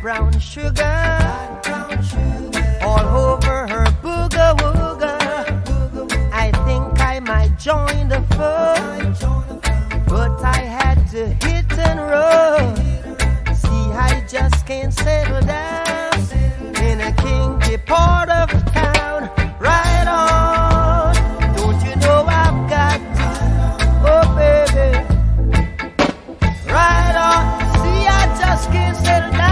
brown sugar, all over her booga wooga. I think I might join the fun, but I had to hit and run. See, I just can't settle down in a kinky part of town. Right on, don't you know I've got to? Oh, baby, right on. See, I just can't settle down.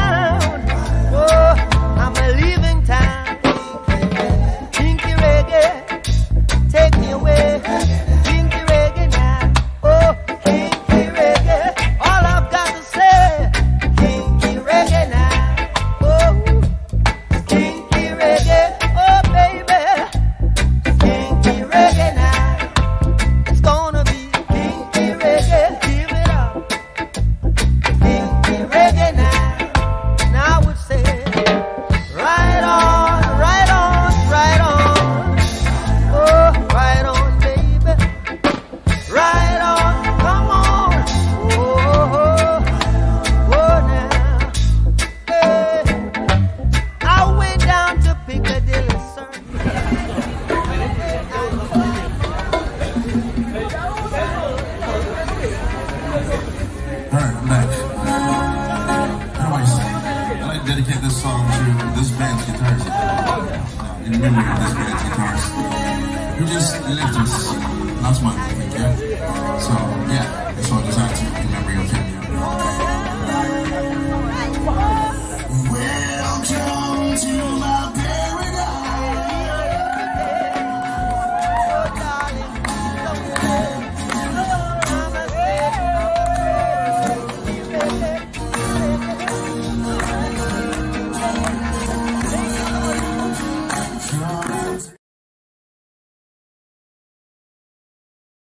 Alright, I'm back. How do I say? I'd like to dedicate this song to this band's guitarist. In memory of this band's guitarist. Who just left us last month, I think, yeah? So